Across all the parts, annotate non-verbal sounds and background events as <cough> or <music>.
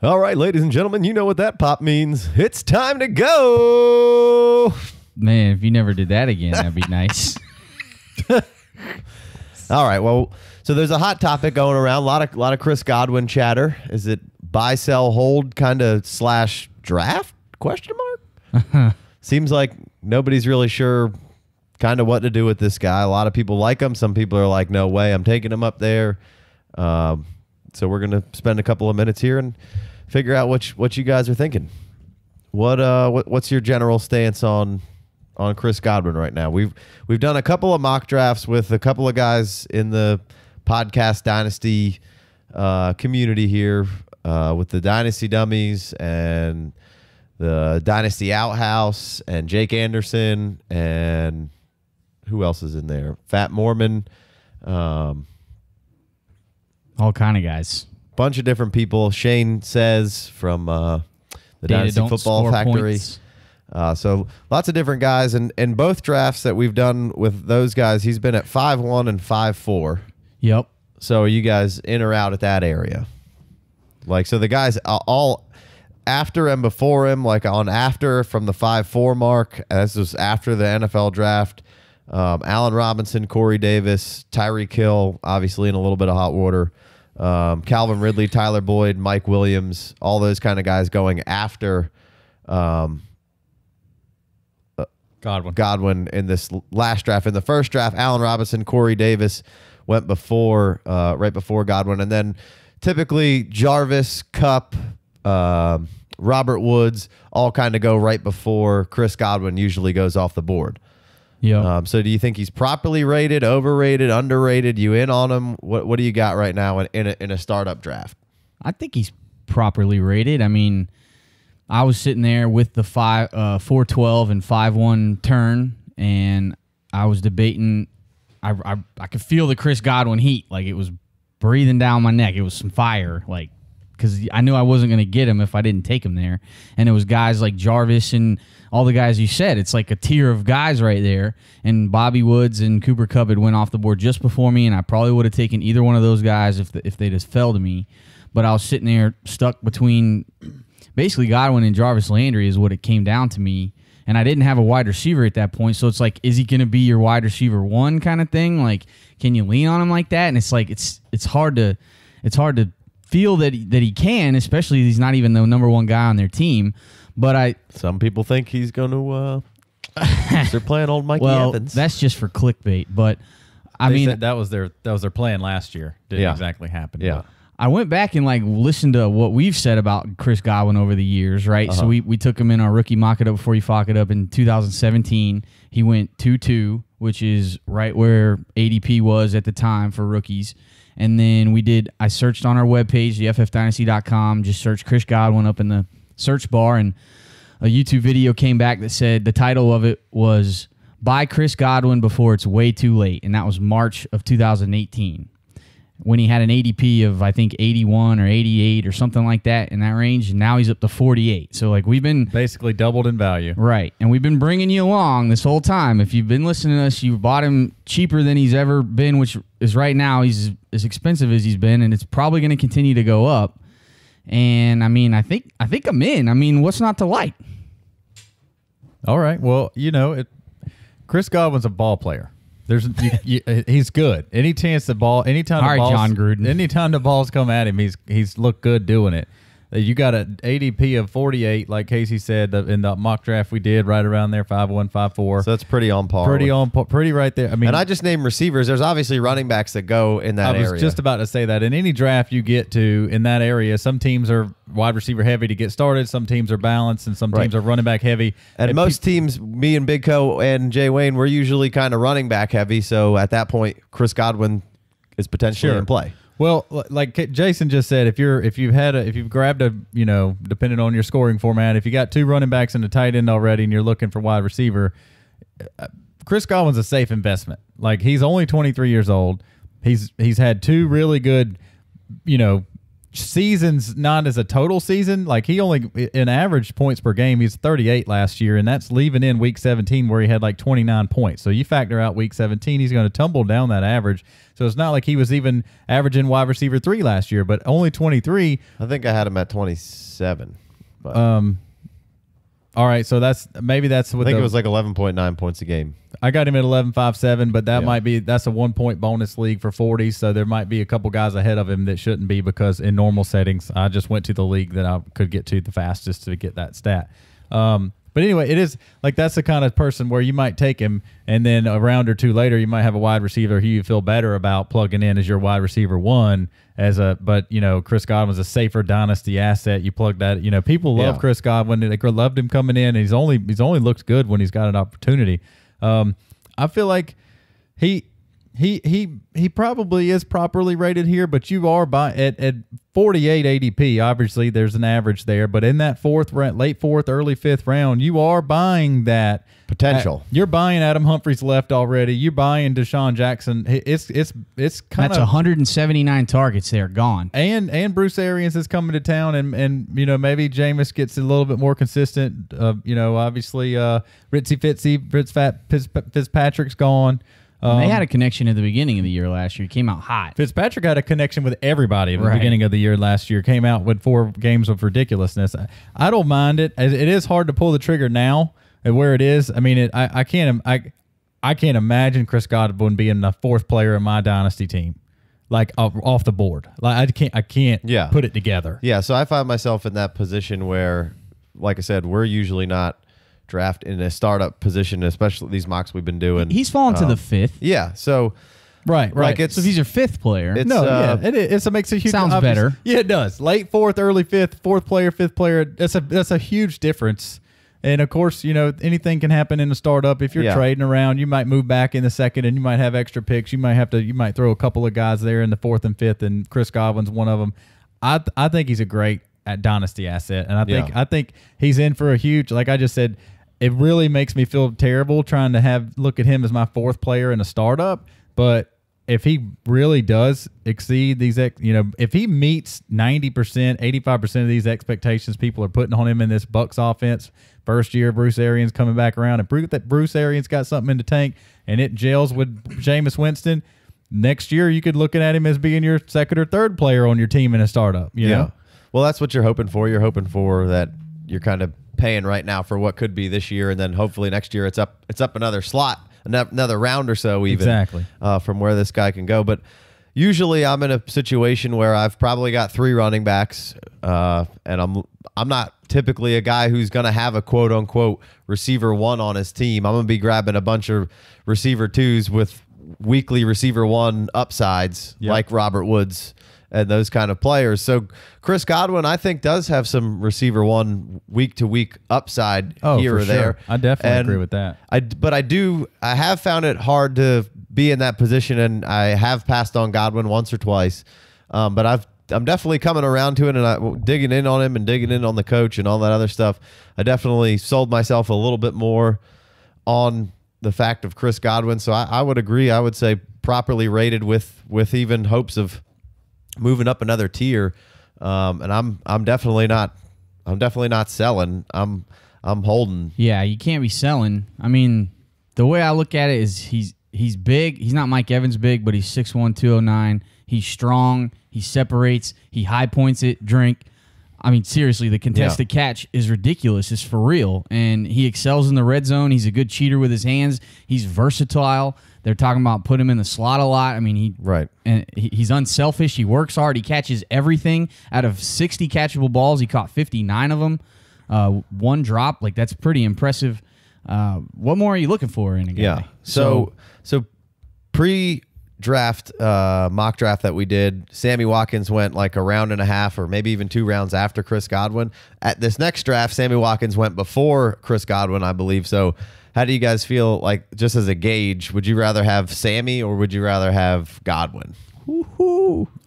All right, ladies and gentlemen, you know what that pop means. It's time to go. Man, if you never did that again, that'd be nice. <laughs> All right, well, so there's a hot topic going around. A lot of lot of Chris Godwin chatter. Is it buy, sell, hold kind of slash draft? Question mark. <laughs> Seems like nobody's really sure kind of what to do with this guy. A lot of people like him. Some people are like, no way, I'm taking him up there. Um, so we're gonna spend a couple of minutes here and figure out what you, what you guys are thinking. What uh what, what's your general stance on on Chris Godwin right now? We've we've done a couple of mock drafts with a couple of guys in the podcast dynasty uh, community here uh, with the dynasty dummies and the dynasty outhouse and Jake Anderson and who else is in there? Fat Mormon. Um, All kind of guys. Bunch of different people. Shane says from uh, the Data Dynasty Football Factory. Uh, so lots of different guys, and in both drafts that we've done with those guys, he's been at five one and five four. Yep. So are you guys in or out at that area? Like so, the guys all after and before him, like on after from the five four mark. This was after the NFL draft. Um, Allen Robinson, Corey Davis, Tyreek Hill, obviously in a little bit of hot water. Um, Calvin Ridley, Tyler Boyd, Mike Williams, all those kind of guys going after um, Godwin. Godwin in this last draft. In the first draft, Allen Robinson, Corey Davis went before, uh, right before Godwin, and then typically Jarvis, Kupp, um Robert Woods, all kind of go right before Chris Godwin. Usually goes off the board. Yep. Um, so, do you think he's properly rated, overrated, underrated? You in on him? What What do you got right now in in a, in a startup draft? I think he's properly rated. I mean, I was sitting there with the five, uh, four twelve and five one turn, and I was debating. I, I I could feel the Chris Godwin heat, like it was breathing down my neck. It was some fire, like because I knew I wasn't going to get him if I didn't take him there. And it was guys like Jarvis and all the guys you said. It's like a tier of guys right there. And Bobby Woods and Cooper Kupp had went off the board just before me, and I probably would have taken either one of those guys if the, if they just fell to me. But I was sitting there stuck between basically Godwin and Jarvis Landry is what it came down to me. And I didn't have a wide receiver at that point. So it's like, is he going to be your wide receiver one kind of thing? Like, can you lean on him like that? And it's like, it's it's hard to it's hard to feel that he, that he can, especially he's not even the number one guy on their team. But I Some people think he's going to. Uh, they're playing old Mikey well, Evans. that's just for clickbait. But I They mean, said that was their that was their plan last year. Didn't Yeah. exactly happen. yeah. I went back and like listened to what we've said about Chris Godwin over the years, right? So we, we took him in our rookie mock it up before he fucked it up in 2017. He went 2 2, which is right where ADP was at the time for rookies. And then we did, I searched on our webpage, the ffdynasty.com, just searched Chris Godwin up in the search bar, and a YouTube video came back that said the title of it was Buy Chris Godwin Before It's Way Too Late. And that was March of 2018 when he had an ADP of I think 81 or 88 or something like that in that range. And now he's up to 48. So like we've been Basically doubled in value. right, and we've been bringing you along this whole time. If you've been listening to us, you've bought him cheaper than he's ever been, which is right now he's as expensive as he's been, and it's probably going to continue to go up. And I mean, I think I think I'm in. I mean, what's not to like? All right. Well, you know, it, Chris Godwin's a ball player. There's you, you, uh, he's good. Any chance the ball, anytime All the right, balls, Jon Gruden. anytime the balls come at him, he's he's looked good doing it. Uh, You got an ADP of 48, like Casey said in the mock draft we did, right around there, five one, five four. So that's pretty on par. pretty on, po- pretty right there. I mean, And I just named receivers. There's obviously running backs that go in that area. I was area. just about to say that in any draft you get to in that area, some teams are wide receiver heavy to get started, some teams are balanced, and some Right. teams are running back heavy. and most teams, me and Big Co and Jay Wayne, we're usually kind of running back heavy. So at that point, Chris Godwin is potentially Sure. in play. Well, like Jason just said, if you're if you've had a if you've grabbed a you know depending on your scoring format, if you got two running backs and a tight end already, and you're looking for wide receiver, uh, Chris Godwin's a safe investment. Like he's only 23 years old. He's he's had two really good, you know, seasons not as a total season. Like he only in average points per game he's 38 last year and that's leaving in week 17 where he had like 29 points. So you factor out week 17 he's going to tumble down that average. So it's not like he was even averaging wide receiver 3 last year but only 23 I think I had him at 27. But um all right so that's maybe that's what I think the, it was like 11.9 points a game. I got him at eleven five seven, but that Yeah. might be that's a one point bonus league for forty, so there might be a couple guys ahead of him that shouldn't be because in normal settings, I just went to the league that I could get to the fastest to get that stat. Um, but anyway, it is like that's the kind of person where you might take him, and then a round or two later, you might have a wide receiver who you feel better about plugging in as your wide receiver one. As a, but you know, Chris Godwin's a safer dynasty asset. You plug that, you know, people love Yeah. Chris Godwin. They loved him coming in, and he's only he's only looked good when he's got an opportunity. Um, I feel like he he he he probably is properly rated here, but you are by at at 48 ADP. Obviously, there's an average there, but in that fourth round, late fourth, early fifth round, you are buying that Potential. You're buying Adam Humphries left already. You're buying DeSean Jackson. It's it's it's kind That's of 179 targets there gone. and and Bruce Arians is coming to town, and and you know maybe Jameis gets a little bit more consistent. Uh, you know, obviously uh, Ritzy Fitzy, Fitz, Fitz, Fitzpatrick's gone. Um, they had a connection at the beginning of the year last year. He came out hot. Fitzpatrick had a connection with everybody at the Right. beginning of the year last year. Came out with four games of ridiculousness. I, I don't mind it. It it is hard to pull the trigger now at where it is. I mean, it, I I can't I I can't imagine Chris Godwin being the fourth player in my dynasty team, like off, off the board. Like I can't I can't Yeah. put it together. Yeah, so I find myself in that position where, like I said, we're usually not draft in a startup position, especially these mocks we've been doing. He's fallen to Um, the fifth. Yeah, so Right, right. Like it's So if he's your fifth player, It's- no, uh, yeah, it, is- it makes a huge Sounds obvious- better. Yeah, it does. Late fourth, early fifth, fourth player, fifth player. That's a that's a huge difference. And of course, you know anything can happen in a startup. If you're Yeah. trading around, you might move back in the second, and you might have extra picks. You might have to you might throw a couple of guys there in the fourth and fifth, and Chris Godwin's one of them. I th- I think he's a great at dynasty asset, and I think Yeah. I think he's in for a huge. Like I just said, it really makes me feel terrible trying to have look at him as my fourth player in a startup, but if he really does exceed these, ex, you know, if he meets ninety percent, eighty five percent of these expectations people are putting on him in this Bucs offense, first year Bruce Arians coming back around and prove that Bruce Arians got something in the tank and it gels with Jameis Winston. Next year, you could look at him as being your second or third player on your team in a startup. You yeah. know, Well, that's what you're hoping for. You're hoping for that you're kind of paying right now for what could be this year, and then hopefully next year it's up it's up another slot, another round or so even Exactly. uh, from where this guy can go. But usually I'm in a situation where I've probably got three running backs, uh, and I'm I'm not typically a guy who's going to have a quote unquote receiver one on his team. I'm going to be grabbing a bunch of receiver twos with weekly receiver one upsides Yep. like Robert Woods and those kind of players. So Chris Godwin, I think, does have some receiver one week to week upside Oh, here or there. I definitely And agree with that. I but I do I have found it hard to be in that position, and I have passed on Godwin once or twice. Um, but I've I'm definitely coming around to it, and I digging in on him and digging in on the coach and all that other stuff. I definitely sold myself a little bit more on the fact of Chris Godwin. So I, I would agree. I would say properly rated with with even hopes of moving up another tier. Um, and I'm I'm definitely not I'm definitely not selling. I'm I'm holding. Yeah, you can't be selling. I mean, the way I look at it is he's he's big. He's not Mike Evans big, but he's 6'1", 209. He's strong. He separates. He high points it. Drink. I mean, seriously, the contested catch is ridiculous. It's for real, and he excels in the red zone. He's a good cheater with his hands. He's versatile. They're talking about put him in the slot a lot. I mean, he Right. and he- he's unselfish. He works hard. He catches everything. Out of 60 catchable balls, he caught 59 of them. Uh, one drop, like that's pretty impressive. Uh, what more are you looking for in a guy? Yeah. So so pre draft uh, mock draft that we did, Sammy Watkins went like a round and a half or maybe even two rounds after Chris Godwin. At this next draft, Sammy Watkins went before Chris Godwin, I believe. So how do you guys feel like just as a gauge, would you rather have Sammy or would you rather have Godwin?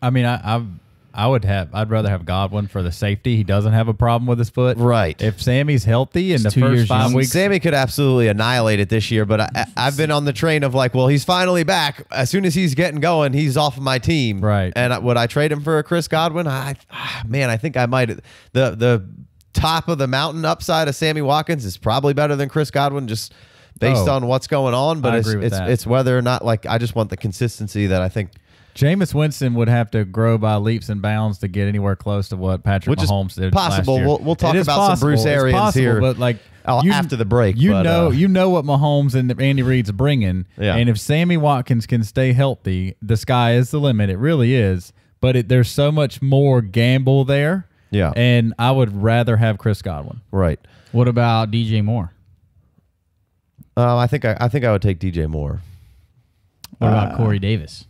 I mean, I, I've I would have. I'd rather have Godwin for the safety. He doesn't have a problem with his foot. Right. If Sammy's healthy in the two first years five young. weeks, Sammy could absolutely annihilate it this year, but I, I- I've been on the train of like, well, he's finally back. As soon as he's getting going, he's off of my team. Right. And I- would I trade him for a Chris Godwin? I, ah, man, I think I might. The the top of the mountain upside of Sammy Watkins is probably better than Chris Godwin, just based Oh. on what's going on. But I it's agree with it's that. it's whether or not like I just want the consistency that I think, Jameis Winston would have to grow by leaps and bounds to get anywhere close to what Patrick Which is Mahomes did. possible. last year. We'll- we'll talk It is about some possible. Bruce It's Arians possible, here, but like uh, after the break, you but, know, uh, you know what Mahomes and Andy Reid's bringing. Yeah. And if Sammy Watkins can stay healthy, the sky is the limit. It really is. But it, there's so much more gamble there. Yeah. And I would rather have Chris Godwin. right. What about DJ Moore? Uh, I think I, I think I would take DJ Moore. What Uh, about Corey Davis?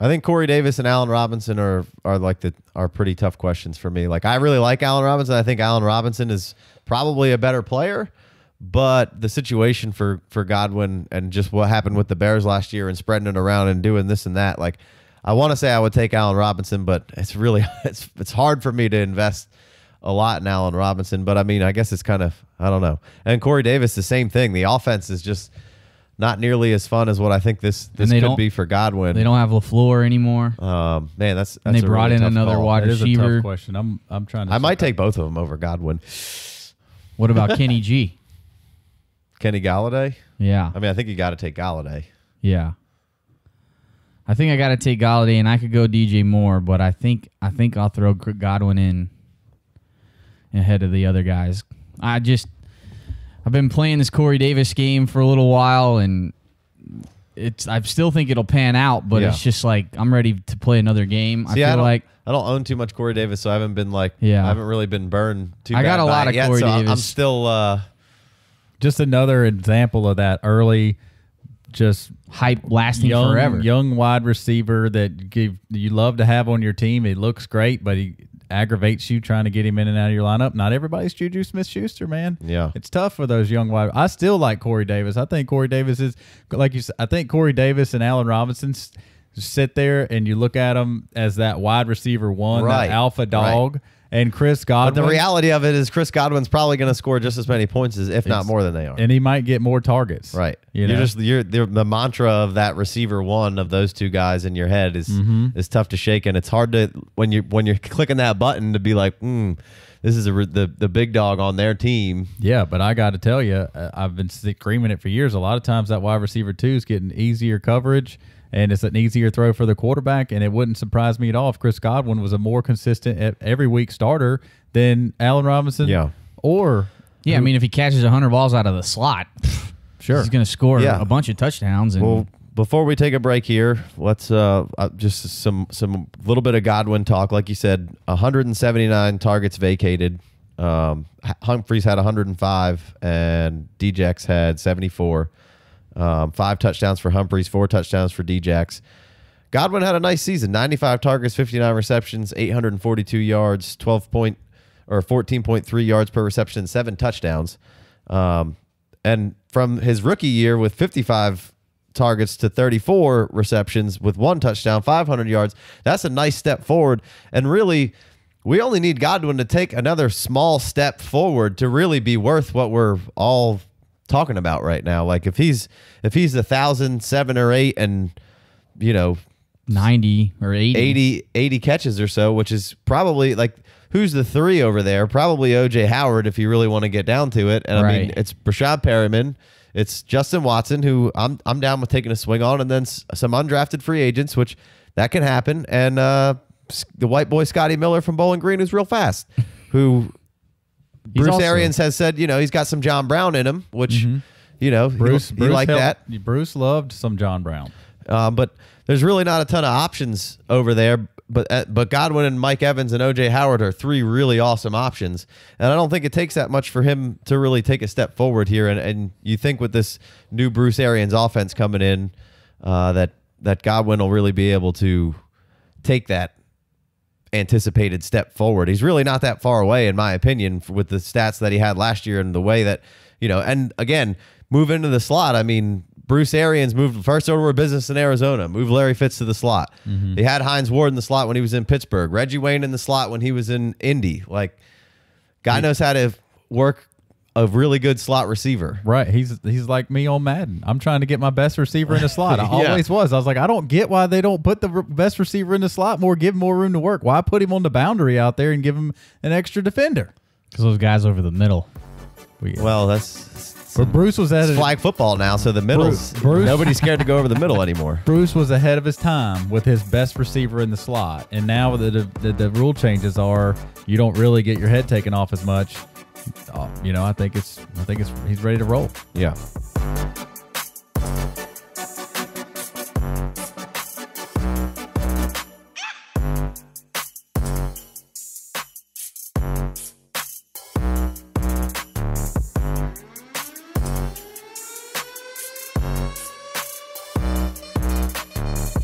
I think Corey Davis and Allen Robinson are are like the are pretty tough questions for me. Like I really like Allen Robinson. I think Allen Robinson is probably a better player, but the situation for for Godwin and just what happened with the Bears last year and spreading it around and doing this and that, like I want to say I would take Allen Robinson, but it's really <laughs> it's it's hard for me to invest a lot in Allen Robinson. But I mean, I guess it's kind of I don't know. And Corey Davis, the same thing. The offense is just not nearly as fun as what I think this this they could be for Godwin. They don't have Lafleur anymore. Um, man, that's, that's And they a brought really in another call. wide That is a receiver. tough question. I'm I'm trying to. I might take both of them over Godwin. What about Kenny G? <laughs> Kenny Golladay. Yeah, I mean, I think you got to take Golladay. yeah. I think I got to take Golladay, and I could go DJ Moore, but I think I think I'll throw Godwin in ahead of the other guys. I just I've been playing this Corey Davis game for a little while, and it's I still think it'll pan out, but Yeah. it's just like I'm ready to play another game. I See, feel I don't, like I don't own too much Corey Davis, so I haven't been like, Yeah. I haven't really been burned too. I got bad a by lot it of yet, Corey so I'm- I'm Davis. still. Uh, just another example of that early, just hype lasting young forever. young wide receiver that give you love to have on your team. He looks great, but he aggravates you trying to get him in and out of your lineup. Not everybody's Juju Smith Schuster, man. Yeah. It's tough for those young wide. I still like Corey Davis. I think Corey Davis is like you said, I think Corey Davis and Allen Robinson sit there and you look at them as that wide receiver one, Right. that alpha Right. And Chris Godwin. but the reality of it is, Chris Godwin's probably going to score just as many points as, if not more than they are. and he might get more targets. Right. You know? are just you're the, the mantra of that receiver one of those two guys in your head is Mm-hmm. is tough to shake, and it's hard to when you when you're clicking that button to be like, hmm, this is a, the the big dog on their team. Yeah, but I got to tell you, uh, I've been screaming it for years. A lot of times that wide receiver two is getting easier coverage, and it's an easier throw for the quarterback. And it wouldn't surprise me at all if Chris Godwin was a more consistent every week starter than Allen Robinson. Yeah. or yeah, I mean, if he catches 100 balls out of the slot, <laughs> sure. he's going to score Yeah. a bunch of touchdowns. And Well, before we take a break here, let's uh, uh just some some little bit of Godwin talk. Like you said, 179 targets vacated. Um, Humphries had 105, and Djax had 74. Um, five touchdowns for Humphries, four touchdowns for Djax. Godwin had a nice season: 95 targets, 59 receptions, 842 yards, 12 point or 14.3 yards per reception, seven touchdowns. Um, and from his rookie year with 55 targets to 34 receptions with one touchdown, 500 yards, that's a nice step forward. And really, we only need Godwin to take another small step forward to really be worth what we're all talking about right now. Like if he's if he's a thousand, seven or eight, and you know 90 or 80. 80, 80 catches or so, which is probably like who's the three over there? Probably OJ Howard if you really want to get down to it. And I mean, it's Breshad Perriman, it's Justin Watson, who I'm I'm down with taking a swing on, and then s- some undrafted free agents, which that can happen, and uh, the white boy Scotty Miller from Bowling Green, who's real fast, <laughs> who He's Bruce also- Arians has said, you know, he's got some John Brown in him, which you know, he- Bruce, he, Bruce like that. Bruce loved some John Brown. Um, but there's really not a ton of options over there. But uh, but Godwin and Mike Evans and OJ Howard are three really awesome options, and I don't think it takes that much for him to really take a step forward here. And, and you think with this new Bruce Arians offense coming in, uh, that that Godwin will really be able to take that anticipated step forward. He's really not that far away, in my opinion, with the stats that he had last year and the way that, you know, and again, move into the slot. I mean, Bruce Arians moved first order of business in Arizona, moved Larry Fitz to the slot. Mm-hmm. He had Hines Ward in the slot when he was in Pittsburgh, Reggie Wayne in the slot when he was in Indy. Like, guy knows how to work a really good slot receiver. Right. He's he's like me on Madden. I'm trying to get my best receiver in the slot. I <laughs> Yeah. always was. I was like, I don't get why they don't put the r- best receiver in the slot more, give him more room to work. Why put him on the boundary out there and give him an extra defender? Because those guys over the middle. Well. Well, that's but Bruce was at it's it. flag football now, so the middle's Bruce- nobody's scared to go over the middle anymore. <laughs> Bruce was ahead of his time with his best receiver in the slot, and now the the, the rule changes are you don't really get your head taken off as much. Uh, you know, I think it's I think it's he's ready to roll. Yeah.